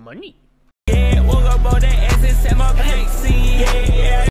money.